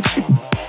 you